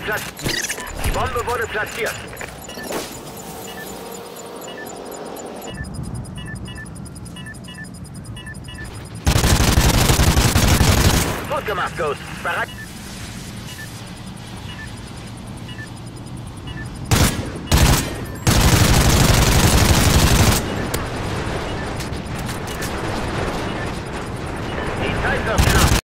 platziert. Die Bombe wurde platziert. Gut gemacht, Ghost. Bereit.